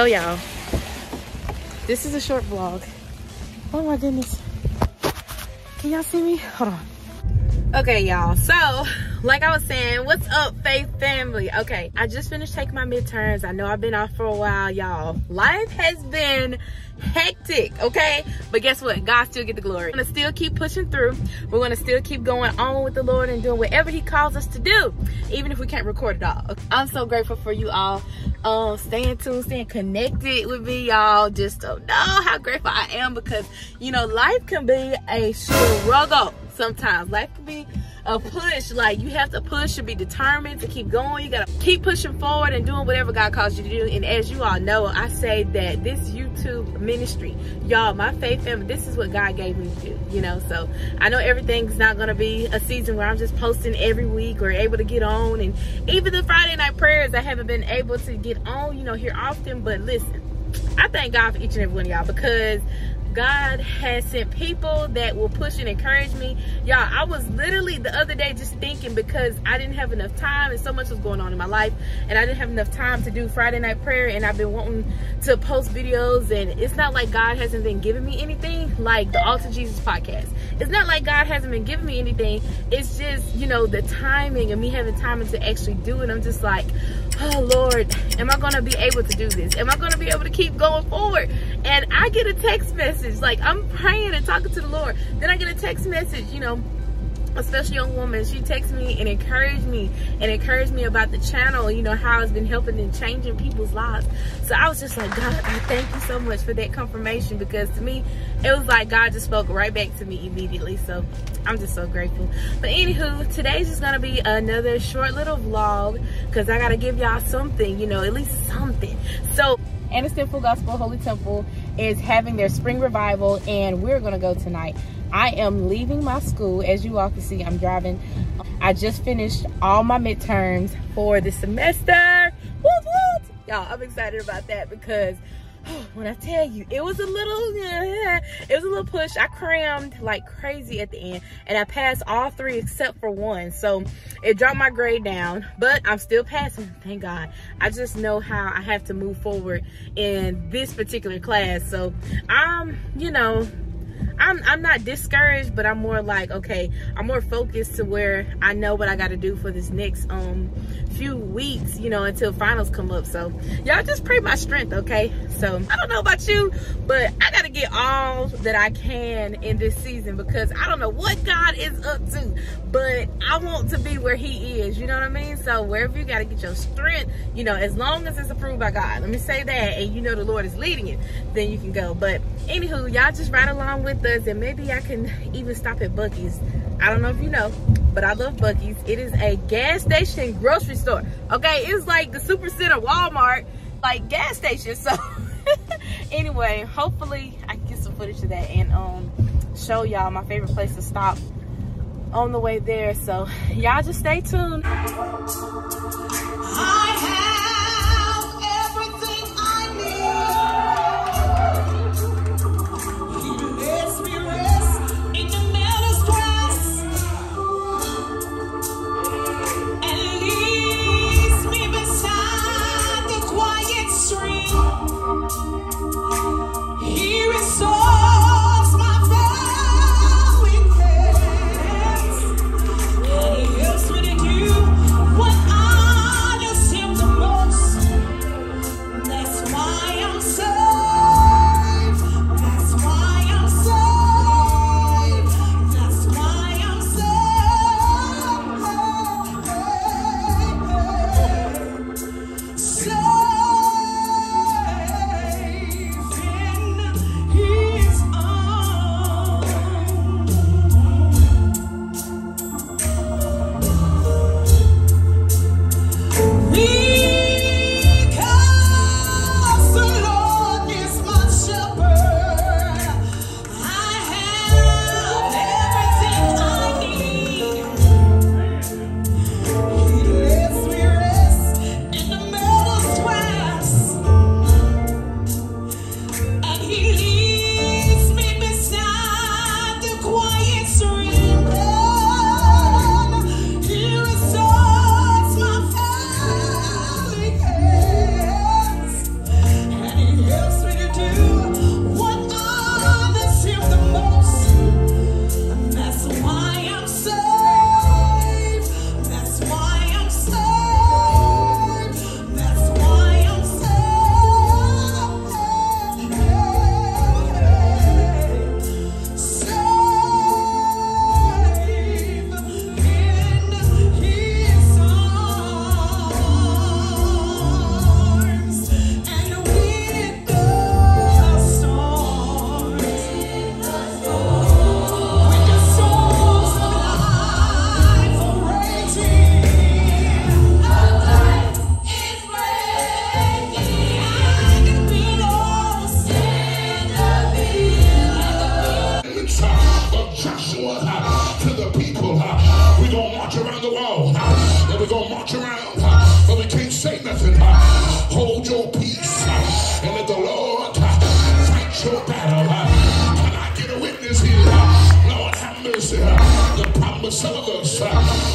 So y'all, this is a short vlog. Oh my goodness. Can y'all see me? Hold on. Okay, y'all. So, like I was saying, what's up, Faith family? Okay, I just finished taking my midterms. I know I've been off for a while, y'all. Life has been hectic, okay? But guess what? God still get the glory. We're gonna still keep pushing through. We're gonna still keep going on with the Lord and doing whatever He calls us to do, even if we can't record it all. I'm so grateful for you all. Um, staying tuned, staying connected with me, y'all. Just don't know how grateful I am because you know life can be a struggle sometimes. Life can be a push. Like you have to push and be determined to keep going. You gotta keep pushing forward and doing whatever God calls you to do. And as you all know, I say that this YouTube ministry, y'all, my faith family, this is what God gave me to do, you know. So I know everything's not gonna be a season where I'm just posting every week or able to get on. And even the Friday night prayers, I haven't been able to get on, you know, here often. But listen, I thank God for each and every one of y'all because God has sent people that will push and encourage me. Y'all, I was literally the other day just thinking because I didn't have enough time and so much was going on in my life and I didn't have enough time to do Friday night prayer and I've been wanting to post videos and it's not like God hasn't been giving me anything like the Altar Jesus podcast. It's not like God hasn't been giving me anything. It's just, you know, the timing and me having time to actually do it. I'm just like, oh Lord, am I gonna be able to do this? Am I gonna be able to keep going forward? And I get a text message, like I'm praying and talking to the Lord. Then I get a text message, you know, a young woman she texted me and encouraged me and encouraged me about the channel you know how it's been helping and changing people's lives. So i was just like god i thank you so much for that confirmation because to me it was like god just spoke right back to me immediately. So i'm just so grateful. But anywho today's just gonna be another short little vlog because i gotta give y'all something you know at least something. So Anniston Full Gospel Holy Temple is having their spring revival and we're gonna go tonight I am leaving my school. As you all can see, I'm driving. I just finished all my midterms for the semester. Woot! Y'all, I'm excited about that because oh, when I tell you, it was a little, it was a little push. I crammed like crazy at the end and I passed all three except for one. So it dropped my grade down, but I'm still passing, thank God. I just know how I have to move forward in this particular class. So I'm, you know, I'm I'm not discouraged, but I'm more like, okay, I'm more focused to where I know what I got to do for this next um few weeks, you know, until finals come up. So y'all just pray my strength, okay? So I don't know about you, but I got to get all that I can in this season because I don't know what God is up to, but I want to be where he is, you know what I mean? So wherever you got to get your strength, you know, as long as it's approved by God, let me say that, and you know the Lord is leading it, then you can go. But anywho, y'all just ride along with and maybe I can even stop at Buc-ee's. I don't know if you know, but I love Buc-ee's. It is a gas station grocery store. Okay, it's like the Super Center Walmart, like gas station. So anyway, hopefully I can get some footage of that and um show y'all my favorite place to stop on the way there. So y'all just stay tuned. The problem with some of us,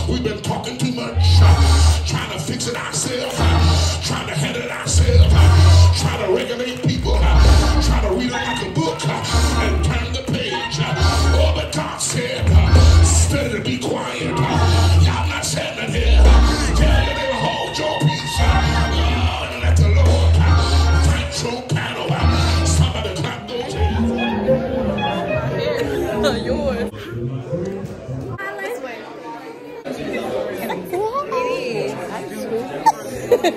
we've been talking too much, uh, trying to fix it ourselves, uh, trying to handle it ourselves, uh, trying to regulate people, trying to read like a I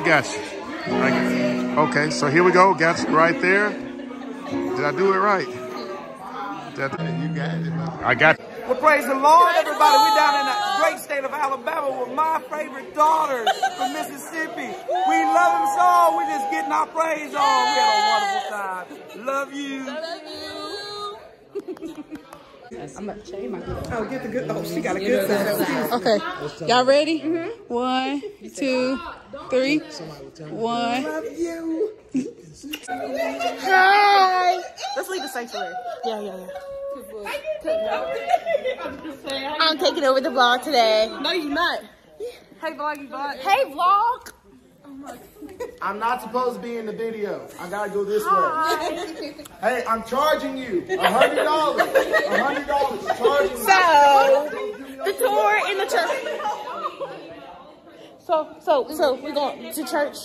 got you. I got you. Okay, so here we go. Got you right there. Did I do it right? Did I, you got it. I got Well, praise the Lord, everybody. We're down in the great state of Alabama with my favorite daughters from Mississippi. We love them so. We're just getting our praise on. We had a wonderful time. Love you. Love you. I'm gonna change my good. Oh, get the good. Oh, she got a good side. Okay, y'all ready? Mm-hmm. One, two, three. One. Love you. Hi. Let's leave the sanctuary. Yeah, yeah, yeah. I'm taking over the vlog today. No, you're not. Hey, vloggy vlog. Hey, vlog. I'm not supposed to be in the video. I gotta go this way. Hey, I'm charging you a hundred dollars. A hundred dollars. Charging you. So, the tour in the church. So, so, so we're going to church.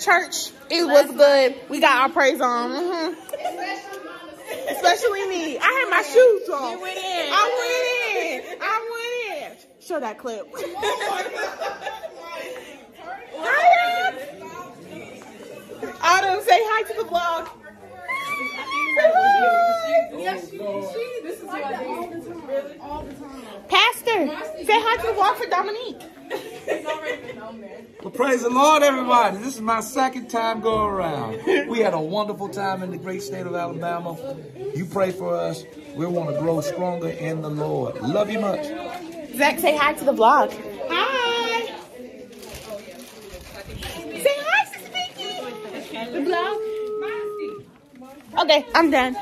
Church, it was good. We got our praise on. hmm Especially me. I had my shoes on. You went in. I went in. I went in. Show that clip. Hi, Autumn, say hi to the vlog. Yes, she, she, this is like all the time. Pastor, say hi to the vlog for Dominique. Well, praise the Lord, everybody. This is my second time going around. We had a wonderful time in the great state of Alabama. You pray for us. We want to grow stronger in the Lord. Love you much. Zach, say hi to the vlog. Hi. Say hi, Sister Pinky. The vlog. Okay, I'm done.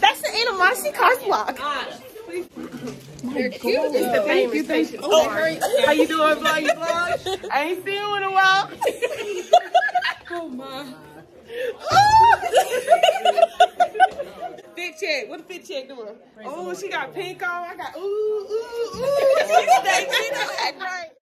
That's the end of Marcy Car's vlog. They're cute. It's the famous patient. Oh, how you doing, vloggy vlog? I ain't seen you in a while. oh my. fit check. What the fit check doing? Oh, she got pink on. I got ooh ooh ooh. She stay. She don't act right.